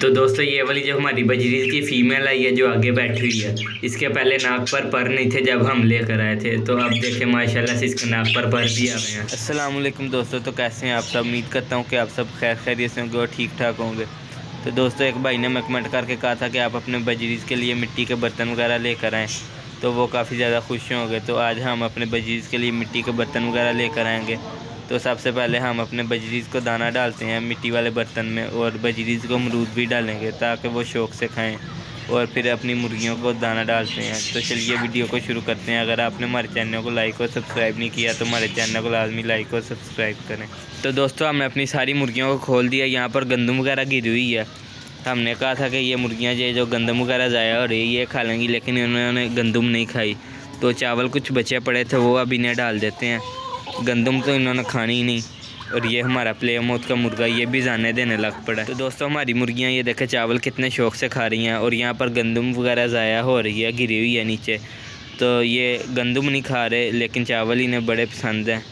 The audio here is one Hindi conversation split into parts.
तो दोस्तों, ये वाली जो हमारी बजरीज की फ़ीमेल आई है, जो आगे बैठी हुई है, इसके पहले नाक पर पर नहीं थे जब हम लेकर आए थे तो अब देखें, माशाल्लाह से इसके नाक पर पर भी आ गए हैं। वालेकुम दोस्तों तो कैसे हैं आप सब? उम्मीद करता हूँ कि आप सब खैर खैरियत होंगे और ठीक ठाक होंगे। तो दोस्तों, एक भाई ने मैं कमेंट करके कहा था कि आप अपने बजरीज के लिए मिट्टी के बर्तन वगैरह लेकर आएँ तो वो काफ़ी ज़्यादा खुश होंगे। तो आज हम अपने बजरीज के लिए मिट्टी के बर्तन वगैरह लेकर आएँगे। तो सबसे पहले हम अपने बजरीज को दाना डालते हैं मिट्टी वाले बर्तन में और बजरीज को अमरूद भी डालेंगे ताकि वो शौक से खाएँ और फिर अपनी मुर्गियों को दाना डालते हैं। तो चलिए वीडियो को शुरू करते हैं। अगर आपने हमारे चैनल को लाइक और सब्सक्राइब नहीं किया तो हमारे चैनल को लाजमी लाइक और सब्सक्राइब करें। तो दोस्तों, हमने अपनी सारी मुर्गियों को खोल दिया। यहाँ पर गंदम वगैरह गिरी हुई है। हमने कहा था कि ये मुर्गियाँ जो जो गंदम वगैरह ज़ाया हो रही है, ये खा लेंगी, लेकिन इन्होंने गंदम नहीं खाई। तो चावल कुछ बचे पड़े थे, वो अब इन्हें डाल देते हैं। गंदम तो इन्होंने खानी ही नहीं। और ये हमारा प्ले मोत का मुर्गा, ये भी जाने देने लग पड़ा। है तो दोस्तों, हमारी मुर्गियाँ, ये देखें चावल कितने शौक से खा रही हैं और यहाँ पर गंदम वगैरह ज़ाया हो रही है, गिरी हुई है नीचे। तो ये गंदम नहीं खा रहे, लेकिन चावल इन्हें बड़े पसंद हैं।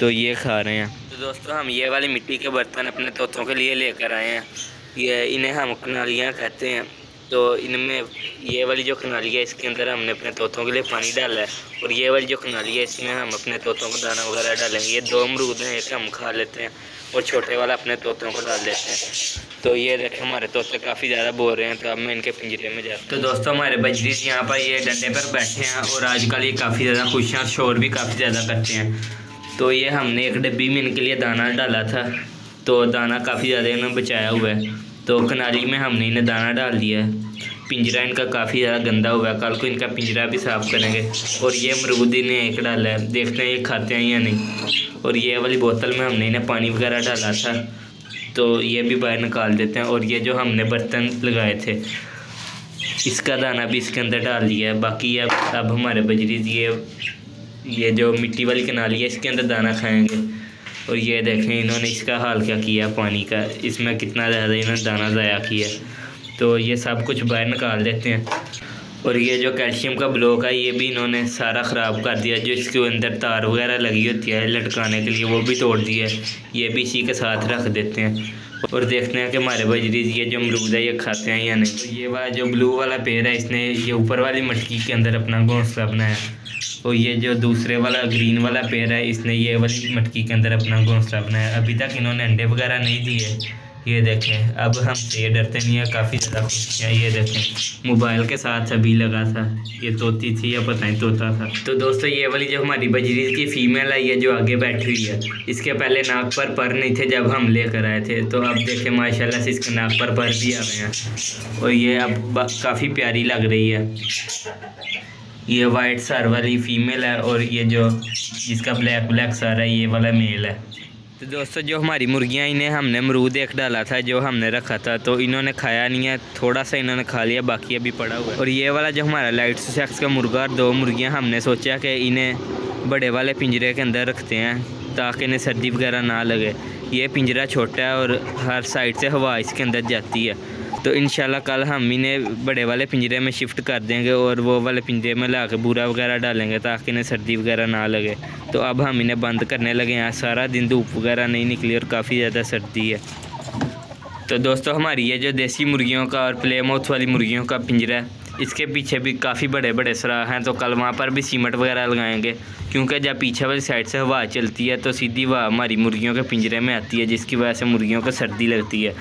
तो ये खा रहे हैं। तो दोस्तों, हम ये वाली मिट्टी के बर्तन अपने तोतों के लिए लेकर आए हैं। ये इन्हें हम कनालियाँ कहते हैं। तो इनमें ये वाली जो खनाली है, इसके अंदर हमने अपने तोतों के लिए पानी डाला है। और ये वाली जो खनाली है, इसमें हम अपने तोतों को दाना वगैरह डालेंगे। ये दो अमरूद हैं, एक हम खा लेते हैं और छोटे वाला अपने तोतों को डाल देते हैं। तो ये देखें, हमारे तोते काफ़ी ज़्यादा बोल रहे हैं तो अब मैं इनके पिंजरे में जाता तो दोस्तों, हमारे बजरीस यहाँ पर ये डंडे पर बैठे हैं और आजकल ये काफ़ी ज़्यादा खुश हैं शोर भी काफ़ी ज़्यादा करते हैं। तो ये हमने एक डब्बी में इनके लिए दाना डाला था तो दाना काफ़ी ज़्यादा इन्होंने बचाया हुआ है। तो कनाली में हमने इन्हें दाना डाल दिया है। पिंजरा इनका काफ़ी ज़्यादा गंदा हुआ है। कल को इनका पिंजरा भी साफ़ करेंगे। और ये अमरूद ने एक डाला है। देखते हैं ये खाते हैं या नहीं। और ये वाली बोतल में हमने इन्हें पानी वगैरह डाला था। तो ये भी बाहर निकाल देते हैं। और ये जो हमने बर्तन लगाए थे, इसका दाना भी इसके अंदर डाल दिया है। बाकी अब अब हमारे बजरीज ये ये जो मिट्टी वाली कनाली है, इसके अंदर दाना खाएँगे। और ये देखें इन्होंने इसका हाल क्या किया, पानी का, इसमें कितना ज़्यादा इन्होंने दाना ज़ाया किया। तो ये सब कुछ बाहर निकाल देते हैं। और ये जो कैल्शियम का ब्लॉक है, ये भी इन्होंने सारा ख़राब कर दिया। जो इसके अंदर तार वगैरह लगी होती है लटकाने के लिए, वो भी तोड़ दिया ये भी इसी के साथ रख देते हैं। और देखते हैं कि हमारे बजरीज ये जो अमरूद है, ये खाते हैं या नहीं। तो ये वाला जो ब्लू वाला पेड़ है, इसने ये ऊपर वाली मटकी के अंदर अपना घोंसला बनाया। और ये जो दूसरे वाला ग्रीन वाला पेड़ है, इसने ये वाली मटकी के अंदर अपना घोंसला बनाया। अभी तक इन्होंने अंडे वगैरह नहीं दिए। ये देखें, अब हम ये डरते नहीं है, काफ़ी ज़्यादा खुश हैं। ये देखें, मोबाइल के साथ अभी लगा था। ये तोती थी या पता नहीं तोता था। तो दोस्तों, ये वाली जो हमारी बजरीज की फ़ीमेल है ये जो आगे बैठी हुई है, इसके पहले नाक पर पर नहीं थे जब हम लेकर आए थे। तो अब देखें, माशाल्लाह से इसके नाक पर पर भी आ गए हैं। और ये अब काफ़ी प्यारी लग रही है। ये वाइट सर वाली फीमेल है और ये जो जिसका ब्लैक ब्लैक सर है, ये वाला मेल है। तो दोस्तों, जो हमारी मुर्गियाँ, इन्हें हमने मरूद एक डाला था, जो हमने रखा था तो इन्होंने खाया नहीं है, थोड़ा सा इन्होंने खा लिया, बाकी अभी पड़ा हुआ है। और ये वाला जो हमारा लाइट सेक्स का मुर्गा और दो मुर्गियाँ, हमने सोचा कि इन्हें बड़े वाले पिंजरे के अंदर रखते हैं, ताकि इन्हें सर्दी वगैरह ना लगे। ये पिंजरा छोटा है और हर साइड से हवा इसके अंदर जाती है। तो इन कल हम इन्हें बड़े वाले पिंजरे में शिफ्ट कर देंगे और वो वाले पिंजरे में ला के बूरा वगैरह डालेंगे ताकि इन्हें सर्दी वगैरह ना लगे। तो अब हम इन्हें बंद करने लगे हैं। सारा दिन धूप वगैरह नहीं निकली और काफ़ी ज़्यादा सर्दी है। तो दोस्तों, हमारी ये जो देसी मुर्गियों का और प्ले माउथ वाली मुर्गियों का पिंजरा है, इसके पीछे भी काफ़ी बड़े बड़े सराह हैं। तो कल वहाँ पर भी सीमेंट वगैरह लगाएँगे, क्योंकि जब पीछे वाली साइड से हवा चलती है तो सीधी हवा हमारी मुर्गियों के पिंजरे में आती है, जिसकी वजह से मुर्गियों को सर्दी लगती है।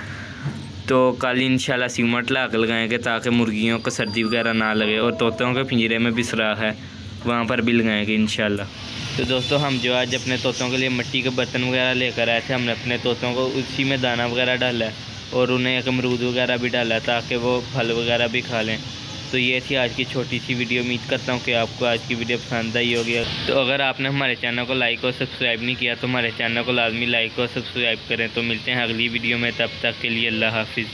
तो कल इंशाल्लाह सीमट ला कर लगाएँगे ताकि मुर्गियों को सर्दी वगैरह ना लगे और तोतों के पिंजरे में भी सुराख है। वहाँ पर भी लगाएँगे इन तो दोस्तों, हम जो आज अपने तोतों के लिए मिट्टी के बर्तन वगैरह लेकर आए थे, हमने अपने तोतों को उसी में दाना वगैरह डाला है और उन्हें एक अमरूद वगैरह भी डाला ताकि वो फल वगैरह भी खा लें। तो ये थी आज की छोटी सी वीडियो उम्मीद करता हूँ कि आपको आज की वीडियो पसंद आई होगी। तो अगर आपने हमारे चैनल को लाइक और सब्सक्राइब नहीं किया तो हमारे चैनल को लाजमी लाइक और सब्सक्राइब करें। तो मिलते हैं अगली वीडियो में। तब तक के लिए अल्लाह हाफिज़।